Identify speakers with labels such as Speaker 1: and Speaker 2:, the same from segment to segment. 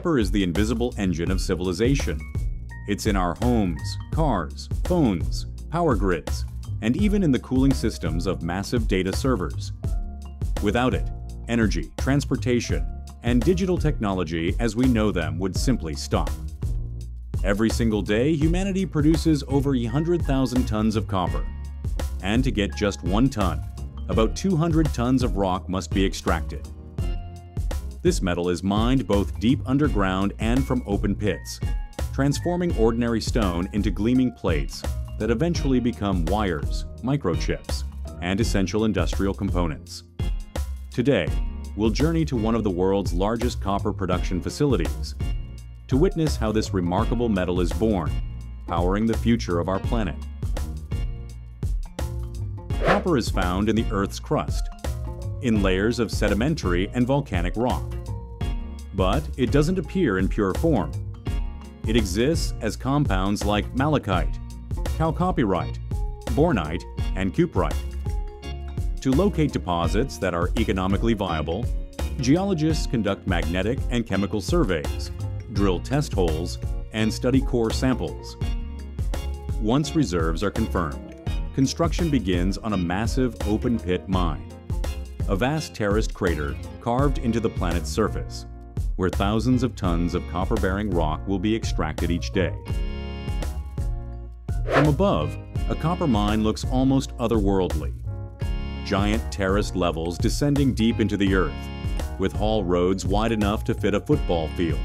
Speaker 1: Copper is the invisible engine of civilization. It's in our homes, cars, phones, power grids, and even in the cooling systems of massive data servers. Without it, energy, transportation, and digital technology as we know them would simply stop. Every single day, humanity produces over 100,000 tons of copper. And to get just one ton, about 200 tons of rock must be extracted. This metal is mined both deep underground and from open pits, transforming ordinary stone into gleaming plates that eventually become wires, microchips, and essential industrial components. Today, we'll journey to one of the world's largest copper production facilities to witness how this remarkable metal is born, powering the future of our planet. Copper is found in the Earth's crust, in layers of sedimentary and volcanic rock. But it doesn't appear in pure form. It exists as compounds like malachite, chalcopyrite, bornite, and cuprite. To locate deposits that are economically viable, geologists conduct magnetic and chemical surveys, drill test holes, and study core samples. Once reserves are confirmed, construction begins on a massive open-pit mine, a vast terraced crater carved into the planet's surface, where thousands of tons of copper-bearing rock will be extracted each day. From above, a copper mine looks almost otherworldly. Giant terraced levels descending deep into the earth, with haul roads wide enough to fit a football field.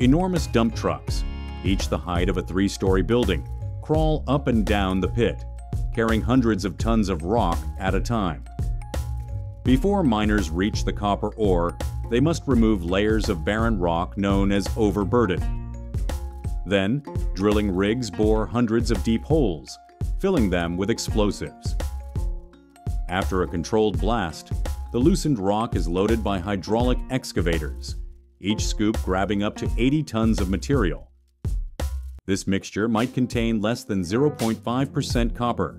Speaker 1: Enormous dump trucks, each the height of a three-story building, crawl up and down the pit, carrying hundreds of tons of rock at a time. Before miners reach the copper ore, they must remove layers of barren rock known as overburden. Then, drilling rigs bore hundreds of deep holes, filling them with explosives. After a controlled blast, the loosened rock is loaded by hydraulic excavators, each scoop grabbing up to 80 tons of material. This mixture might contain less than 0.5% copper,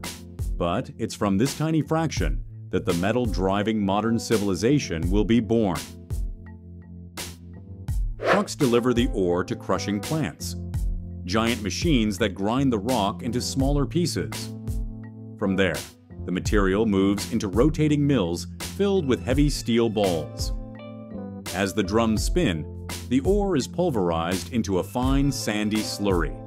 Speaker 1: but it's from this tiny fraction that the metal driving modern civilization will be born. Trucks deliver the ore to crushing plants, giant machines that grind the rock into smaller pieces. From there, the material moves into rotating mills filled with heavy steel balls. As the drums spin, the ore is pulverized into a fine sandy slurry.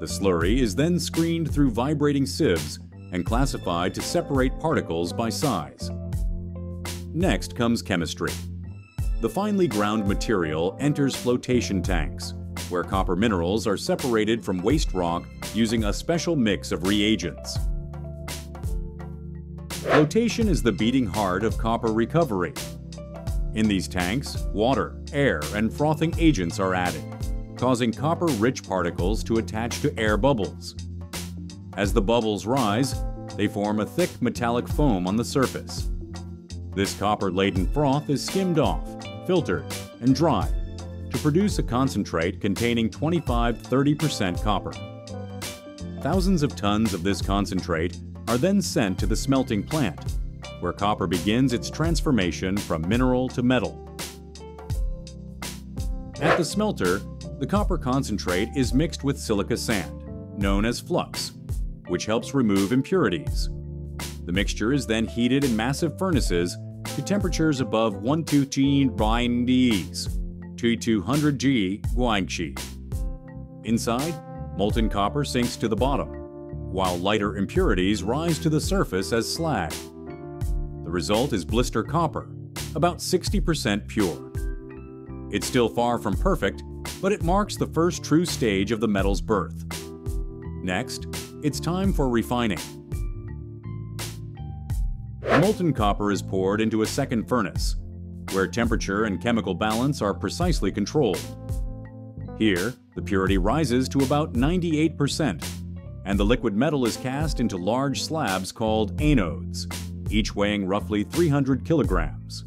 Speaker 1: The slurry is then screened through vibrating sieves and classified to separate particles by size. Next comes chemistry. The finely ground material enters flotation tanks, where copper minerals are separated from waste rock using a special mix of reagents. Flotation is the beating heart of copper recovery. In these tanks, water, air, and frothing agents are added, causing copper-rich particles to attach to air bubbles. As the bubbles rise, they form a thick metallic foam on the surface. This copper-laden froth is skimmed off, filtered, and dried to produce a concentrate containing 25-30% copper. Thousands of tons of this concentrate are then sent to the smelting plant, where copper begins its transformation from mineral to metal. At the smelter, the copper concentrate is mixed with silica sand, known as flux, which helps remove impurities. The mixture is then heated in massive furnaces to temperatures above 120 degrees to 200 G Guangxi. Inside, molten copper sinks to the bottom, while lighter impurities rise to the surface as slag. The result is blister copper, about 60% pure. It's still far from perfect, but it marks the first true stage of the metal's birth. Next, it's time for refining. Molten copper is poured into a second furnace, where temperature and chemical balance are precisely controlled. Here, the purity rises to about 98%, and the liquid metal is cast into large slabs called anodes, each weighing roughly 300 kilograms.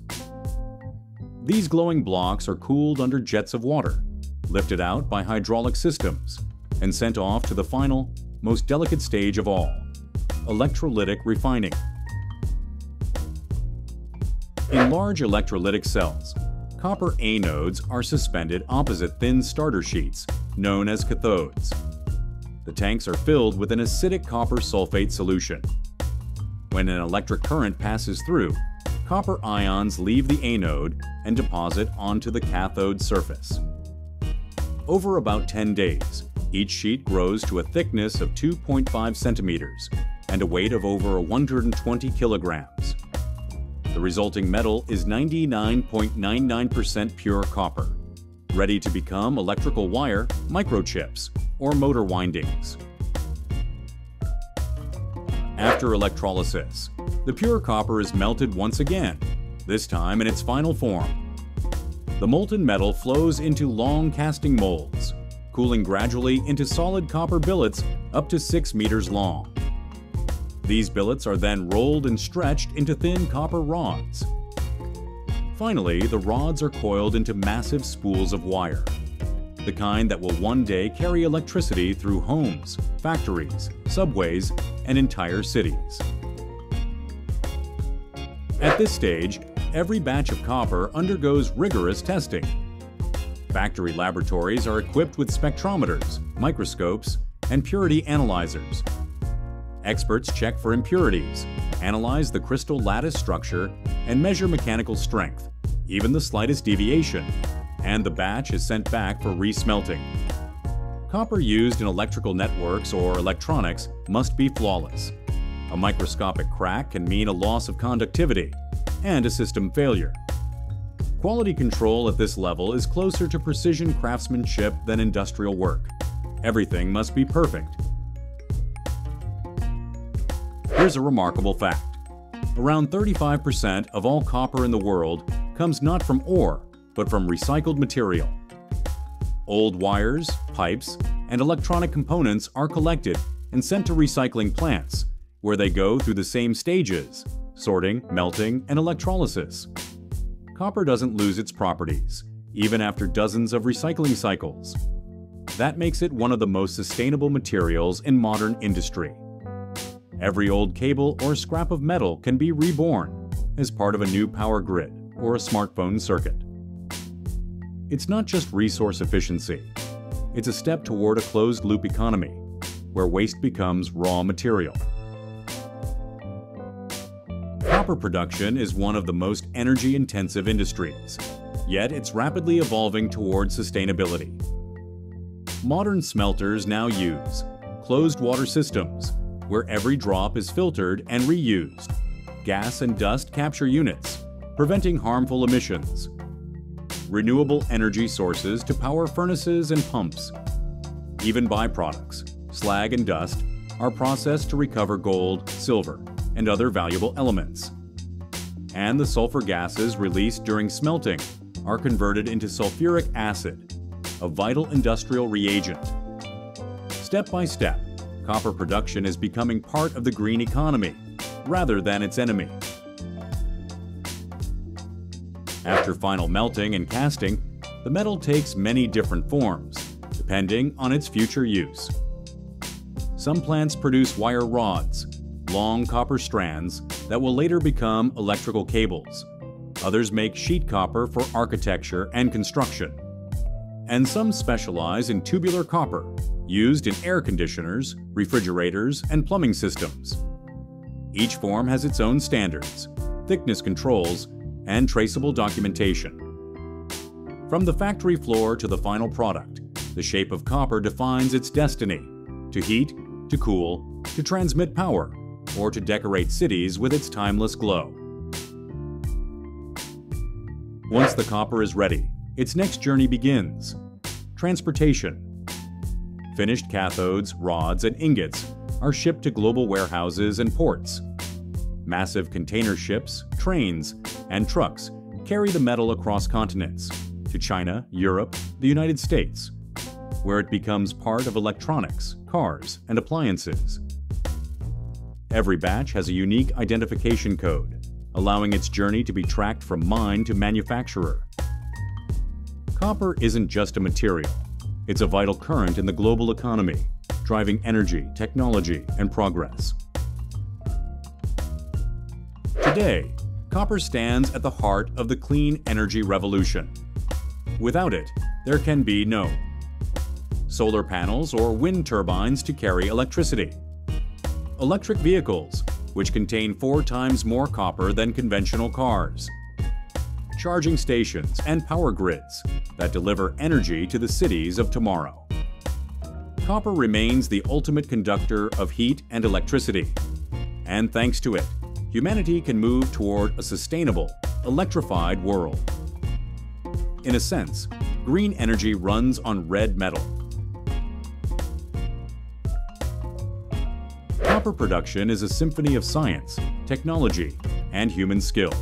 Speaker 1: These glowing blocks are cooled under jets of water, lifted out by hydraulic systems, and sent off to the final, most delicate stage of all, electrolytic refining. In large electrolytic cells, copper anodes are suspended opposite thin starter sheets, known as cathodes. The tanks are filled with an acidic copper sulfate solution. When an electric current passes through, copper ions leave the anode and deposit onto the cathode surface. Over about 10 days, each sheet grows to a thickness of 2.5 centimeters and a weight of over 120 kilograms. The resulting metal is 99.99% pure copper, ready to become electrical wire, microchips, or motor windings. After electrolysis, the pure copper is melted once again, this time in its final form. The molten metal flows into long casting molds, cooling gradually into solid copper billets up to 6 meters long. These billets are then rolled and stretched into thin copper rods. Finally, the rods are coiled into massive spools of wire, the kind that will one day carry electricity through homes, factories, subways, and entire cities. At this stage, every batch of copper undergoes rigorous testing. Factory laboratories are equipped with spectrometers, microscopes, and purity analyzers. Experts check for impurities, analyze the crystal lattice structure, and measure mechanical strength, even the slightest deviation, and the batch is sent back for resmelting. Copper used in electrical networks or electronics must be flawless. A microscopic crack can mean a loss of conductivity and a system failure. Quality control at this level is closer to precision craftsmanship than industrial work. Everything must be perfect. Here's a remarkable fact. Around 35% of all copper in the world comes not from ore, but from recycled material. Old wires, pipes, and electronic components are collected and sent to recycling plants, where they go through the same stages sorting, melting, and electrolysis. Copper doesn't lose its properties, even after dozens of recycling cycles. That makes it one of the most sustainable materials in modern industry. Every old cable or scrap of metal can be reborn as part of a new power grid or a smartphone circuit. It's not just resource efficiency. It's a step toward a closed-loop economy, where waste becomes raw material. Copper production is one of the most energy-intensive industries, yet it's rapidly evolving towards sustainability. Modern smelters now use closed water systems, where every drop is filtered and reused, gas and dust capture units, preventing harmful emissions, renewable energy sources to power furnaces and pumps. Even byproducts, slag and dust, are processed to recover gold, silver, and other valuable elements. And the sulfur gases released during smelting are converted into sulfuric acid, a vital industrial reagent. Step by step, copper production is becoming part of the green economy, rather than its enemy. After final melting and casting, the metal takes many different forms, depending on its future use. Some plants produce wire rods, long copper strands that will later become electrical cables. Others make sheet copper for architecture and construction. And some specialize in tubular copper, used in air conditioners, refrigerators, and plumbing systems. Each form has its own standards, thickness controls, and traceable documentation. From the factory floor to the final product, the shape of copper defines its destiny to heat, to cool, to transmit power, or to decorate cities with its timeless glow. Once the copper is ready, its next journey begins transportation. Finished cathodes, rods, and ingots are shipped to global warehouses and ports. Massive container ships, trains, and trucks carry the metal across continents to China, Europe, the United States, where it becomes part of electronics, cars, and appliances. Every batch has a unique identification code, allowing its journey to be tracked from mine to manufacturer. Copper isn't just a material, it's a vital current in the global economy, driving energy, technology, and progress. Today, copper stands at the heart of the clean energy revolution. Without it, there can be no solar panels or wind turbines to carry electricity, electric vehicles, which contain four times more copper than conventional cars, charging stations and power grids that deliver energy to the cities of tomorrow. Copper remains the ultimate conductor of heat and electricity, and thanks to it, humanity can move toward a sustainable, electrified world. In a sense, green energy runs on red metal. Copper production is a symphony of science, technology, and human skill.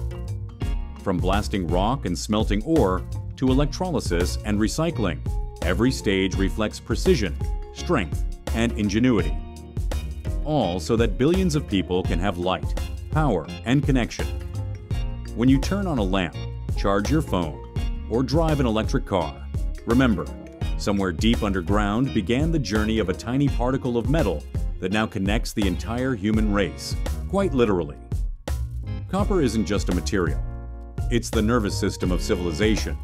Speaker 1: From blasting rock and smelting ore to electrolysis and recycling, every stage reflects precision, strength, and ingenuity. All so that billions of people can have light, power, and connection. When you turn on a lamp, charge your phone, or drive an electric car, remember, somewhere deep underground began the journey of a tiny particle of metal that now connects the entire human race, quite literally. Copper isn't just a material. It's the nervous system of civilization,